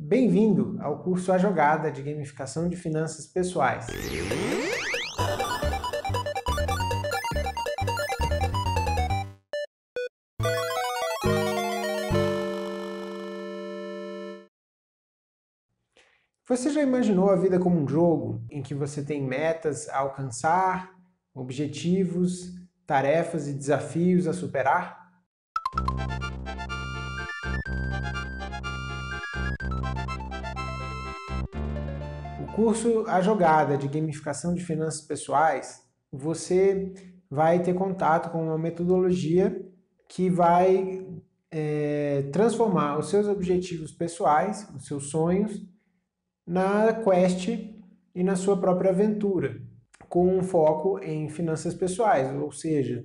Bem-vindo ao curso A Jogada de Gamificação de Finanças Pessoais. Você já imaginou a vida como um jogo em que você tem metas a alcançar, objetivos, tarefas e desafios a superar? Curso A Jogada de Gamificação de Finanças Pessoais, você vai ter contato com uma metodologia que vai é, transformar os seus objetivos pessoais, os seus sonhos, na quest e na sua própria aventura, com um foco em finanças pessoais, ou seja,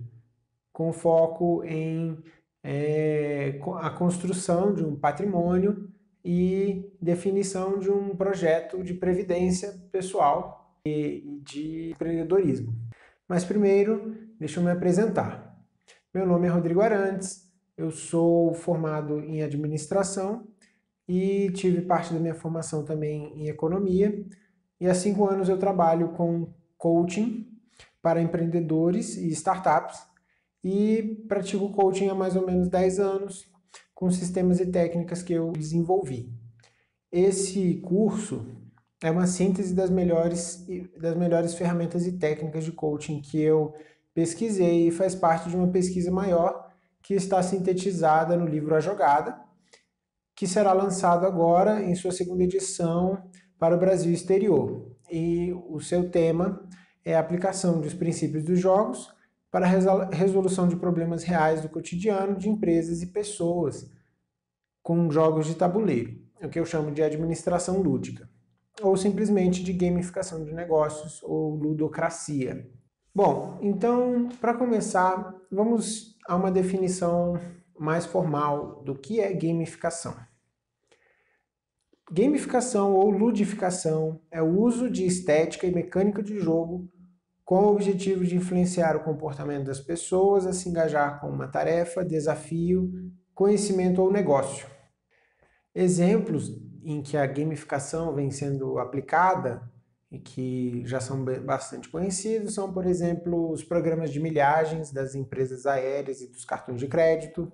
com foco em é, a construção de um patrimônio e definição de um projeto de previdência pessoal e de empreendedorismo. Mas primeiro, deixa eu me apresentar. Meu nome é Rodrigo Arantes, eu sou formado em administração e tive parte da minha formação também em economia. E há cinco anos eu trabalho com coaching para empreendedores e startups e pratico coaching há mais ou menos 10 anos com sistemas e técnicas que eu desenvolvi. Esse curso é uma síntese das melhores, das melhores ferramentas e técnicas de coaching que eu pesquisei e faz parte de uma pesquisa maior que está sintetizada no livro A Jogada, que será lançado agora em sua segunda edição para o Brasil exterior. E o seu tema é a aplicação dos princípios dos jogos para a resolução de problemas reais do cotidiano de empresas e pessoas com jogos de tabuleiro, o que eu chamo de administração lúdica, ou simplesmente de gamificação de negócios ou ludocracia. Bom, então, para começar, vamos a uma definição mais formal do que é gamificação. Gamificação ou ludificação é o uso de estética e mecânica de jogo com o objetivo de influenciar o comportamento das pessoas a se engajar com uma tarefa, desafio, conhecimento ou negócio. Exemplos em que a gamificação vem sendo aplicada e que já são bastante conhecidos são, por exemplo, os programas de milhagens das empresas aéreas e dos cartões de crédito,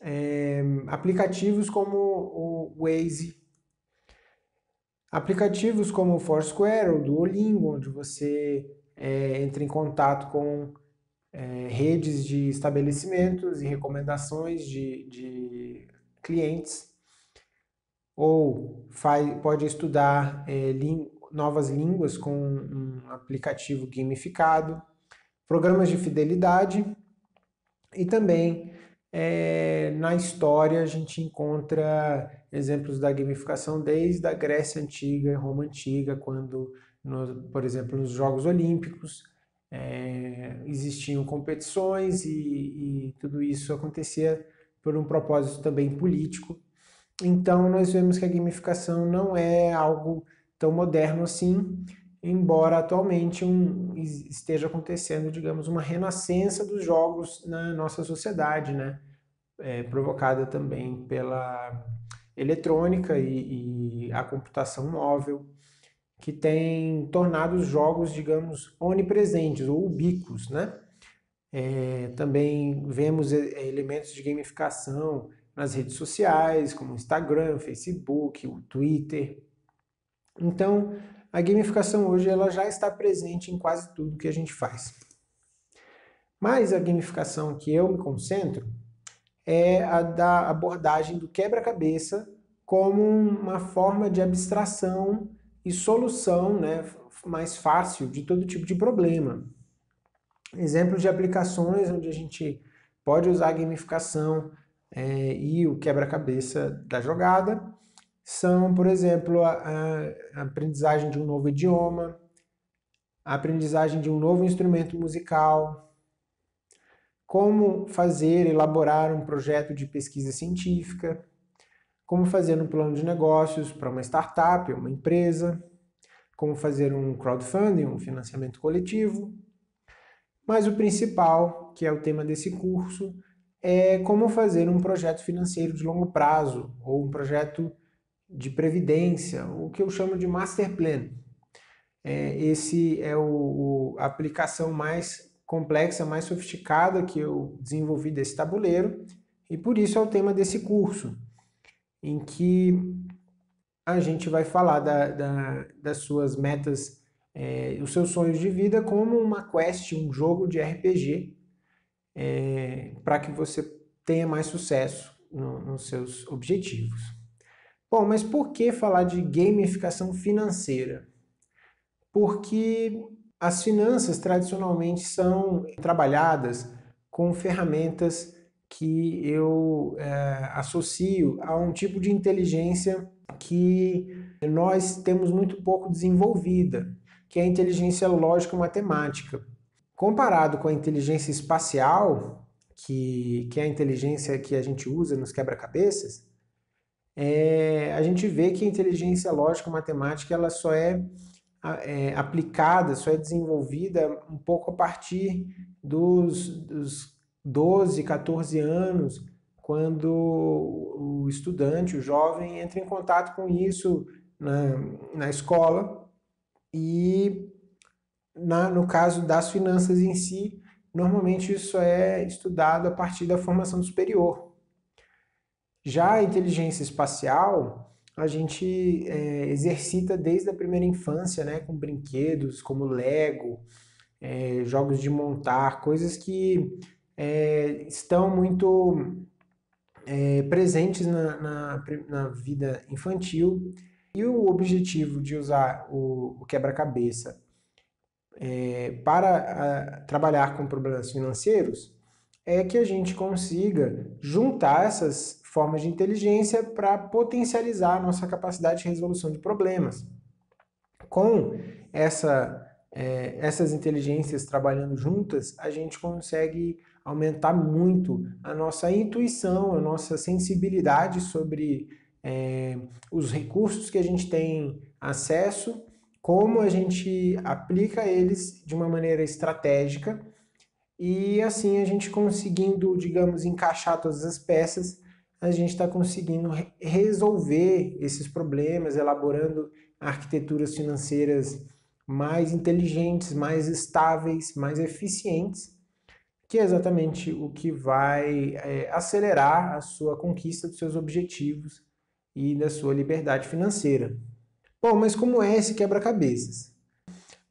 é, aplicativos como o Waze Aplicativos como o Foursquare ou Duolingo, onde você é, entra em contato com é, redes de estabelecimentos e recomendações de, de clientes, ou faz, pode estudar é, novas línguas com um aplicativo gamificado, programas de fidelidade e também é, na história a gente encontra exemplos da gamificação desde a Grécia Antiga e Roma Antiga, quando, no, por exemplo, nos Jogos Olímpicos é, existiam competições e, e tudo isso acontecia por um propósito também político. Então nós vemos que a gamificação não é algo tão moderno assim, embora atualmente um, esteja acontecendo, digamos, uma renascença dos jogos na nossa sociedade, né? É, provocada também pela eletrônica e, e, a computação móvel, que tem tornado os jogos, digamos, onipresentes ou ubíquos, né? É, também vemos é, elementos de gamificação nas redes sociais, como Instagram, Facebook, Twitter. Então, a gamificação hoje ela já está presente em quase tudo que a gente faz. Mas a gamificação que eu me concentro é a da abordagem do quebra-cabeça como uma forma de abstração e solução né, mais fácil de todo tipo de problema. Exemplos de aplicações onde a gente pode usar a gamificação é, e o quebra-cabeça da jogada são, por exemplo, a, a aprendizagem de um novo idioma, a aprendizagem de um novo instrumento musical, como fazer, elaborar um projeto de pesquisa científica, como fazer um plano de negócios para uma startup, uma empresa, como fazer um crowdfunding, um financiamento coletivo. Mas o principal, que é o tema desse curso, é como fazer um projeto financeiro de longo prazo ou um projeto de previdência, o que eu chamo de master plan. É, esse é o, o, a aplicação mais complexa, mais sofisticada que eu desenvolvi desse tabuleiro e por isso é o tema desse curso, em que a gente vai falar da, da, das suas metas, é, os seus sonhos de vida como uma quest, um jogo de RPG, é, para que você tenha mais sucesso no, nos seus objetivos. Bom, mas por que falar de gamificação financeira? Porque as finanças tradicionalmente são trabalhadas com ferramentas que eu é, associo a um tipo de inteligência que nós temos muito pouco desenvolvida, que é a inteligência lógico-matemática. Comparado com a inteligência espacial, que, que é a inteligência que a gente usa nos quebra-cabeças, é, a gente vê que a inteligência lógico-matemática ela só é, é, aplicada, só é desenvolvida um pouco a partir dos, dos 12, 14 anos, quando o estudante, o jovem, entra em contato com isso na, na escola e, na, no caso das finanças em si, normalmente isso é estudado a partir da formação superior. Já a inteligência espacial, a gente é, exercita desde a primeira infância, né, com brinquedos como Lego, é, jogos de montar, coisas que é, estão muito é, presentes na, na, na, vida infantil. E o objetivo de usar o, o quebra-cabeça é, para a, trabalhar com problemas financeiros é que a gente consiga juntar essas formas de inteligência para potencializar a nossa capacidade de resolução de problemas. Com essa, é, essas inteligências trabalhando juntas, a gente consegue aumentar muito a nossa intuição, a nossa sensibilidade sobre é, os recursos que a gente tem acesso, como a gente aplica eles de uma maneira estratégica e assim a gente conseguindo, digamos, encaixar todas as peças, a gente está conseguindo resolver esses problemas, elaborando arquiteturas financeiras mais inteligentes, mais estáveis, mais eficientes que é exatamente o que vai é, acelerar a sua conquista dos seus objetivos e da sua liberdade financeira. Bom, mas como é esse quebra-cabeças?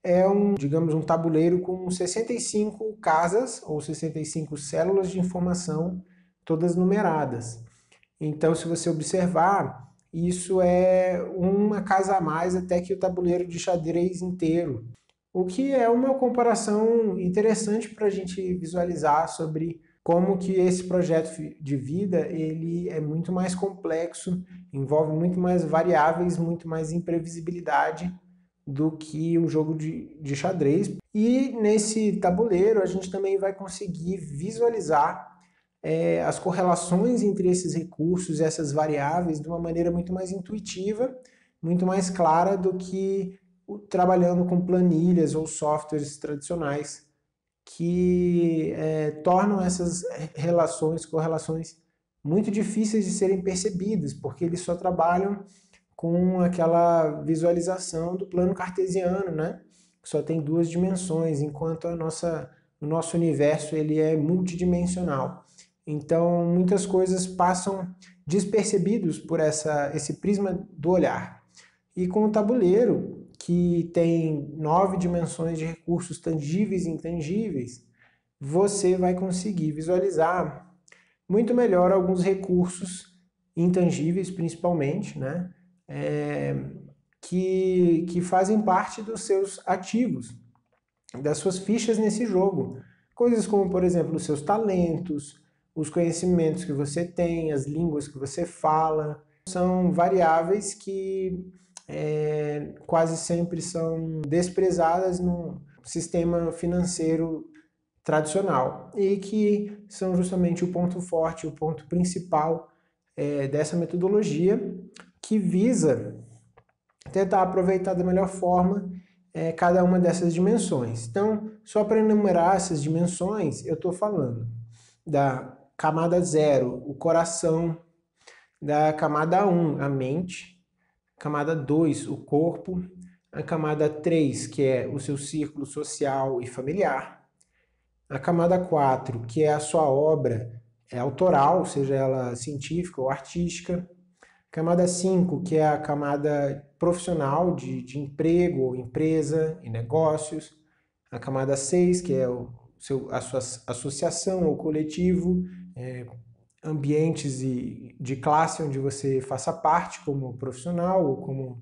É um, digamos, um tabuleiro com 65 casas ou 65 células de informação, todas numeradas. Então, se você observar, isso é uma casa a mais até que o tabuleiro de xadrez inteiro. O que é uma comparação interessante para a gente visualizar sobre como que esse projeto de vida ele é muito mais complexo, envolve muito mais variáveis, muito mais imprevisibilidade do que um jogo de, de xadrez. E nesse tabuleiro a gente também vai conseguir visualizar é, as correlações entre esses recursos essas variáveis de uma maneira muito mais intuitiva, muito mais clara do que trabalhando com planilhas ou softwares tradicionais que é, tornam essas relações, correlações muito difíceis de serem percebidas, porque eles só trabalham com aquela visualização do plano cartesiano, né? Que só tem duas dimensões, enquanto a nossa, o nosso universo ele é multidimensional. Então, muitas coisas passam despercebidos por essa, esse prisma do olhar. E com o tabuleiro, que tem nove dimensões de recursos tangíveis e intangíveis, você vai conseguir visualizar muito melhor alguns recursos intangíveis, principalmente, né? É, que, que fazem parte dos seus ativos, das suas fichas nesse jogo. Coisas como, por exemplo, os seus talentos, os conhecimentos que você tem, as línguas que você fala, são variáveis que é, quase sempre são desprezadas no sistema financeiro tradicional e que são justamente o ponto forte, o ponto principal é, dessa metodologia que visa tentar aproveitar da melhor forma é, cada uma dessas dimensões. Então, só para enumerar essas dimensões, eu estou falando da camada zero, o coração, da camada 1, um, a mente, camada 2, o corpo, a camada 3, que é o seu círculo social e familiar, a camada 4, que é a sua obra é autoral, seja ela científica ou artística, camada 5, que é a camada profissional de, de emprego ou empresa e negócios, a camada 6, que é o seu, a sua associação ou coletivo, é, ambientes e, de classe onde você faça parte como profissional ou como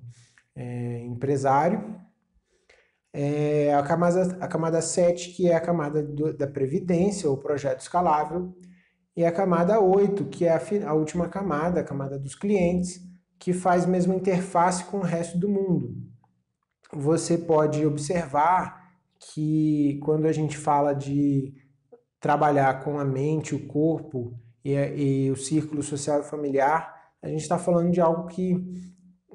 é, empresário. É, a, camada, a camada 7, que é a camada do, da previdência ou projeto escalável, e a camada 8, que é a, a última camada, a camada dos clientes, que faz mesmo interface com o resto do mundo. Você pode observar que quando a gente fala de trabalhar com a mente, o corpo e, e o círculo social e familiar, a gente está falando de algo que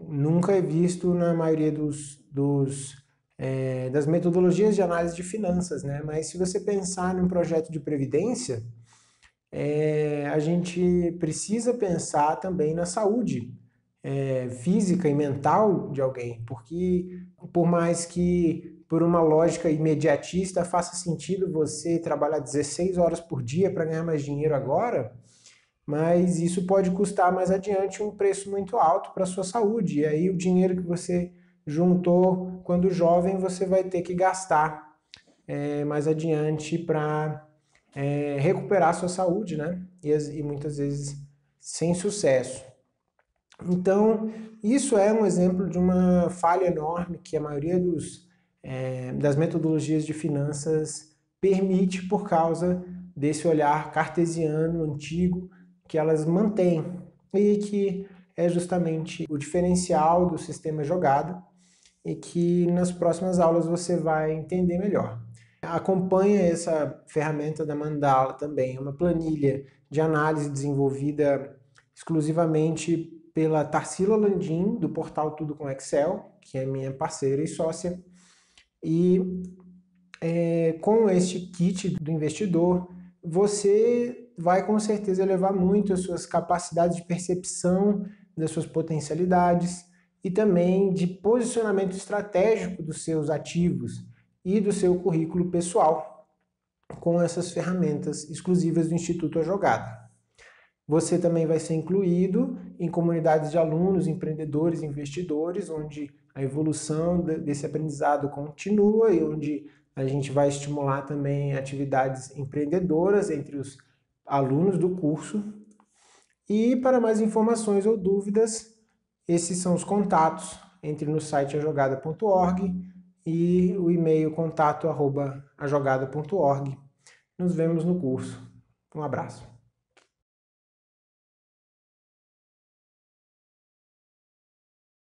nunca é visto na maioria dos, dos é, das metodologias de análise de finanças, né? Mas se você pensar num projeto de previdência, é, a gente precisa pensar também na saúde é, física e mental de alguém, porque por mais que por uma lógica imediatista faça sentido você trabalhar 16 horas por dia para ganhar mais dinheiro agora, mas isso pode custar mais adiante um preço muito alto para a sua saúde. E aí o dinheiro que você juntou quando jovem você vai ter que gastar é, mais adiante para é, recuperar a sua saúde, né? E, e muitas vezes sem sucesso. Então, isso é um exemplo de uma falha enorme que a maioria dos, é, das metodologias de finanças permite por causa desse olhar cartesiano antigo que elas mantêm e que é justamente o diferencial do sistema jogado e que nas próximas aulas você vai entender melhor. Acompanha essa ferramenta da Mandala também, uma planilha de análise desenvolvida exclusivamente pela Tarsila Landim, do portal Tudo com Excel, que é minha parceira e sócia. E é, com este kit do investidor, você vai com certeza elevar muito as suas capacidades de percepção das suas potencialidades e também de posicionamento estratégico dos seus ativos e do seu currículo pessoal com essas ferramentas exclusivas do Instituto A Jogada. Você também vai ser incluído em comunidades de alunos, empreendedores, investidores, onde a evolução desse aprendizado continua e onde a gente vai estimular também atividades empreendedoras entre os alunos do curso. E para mais informações ou dúvidas, esses são os contatos. Entre no site ajogada.org e o e-mail contato ajogada.org. Nos vemos no curso. Um abraço.